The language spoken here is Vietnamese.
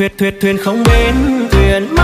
thuyền thuyền thuyền không bến thuyền.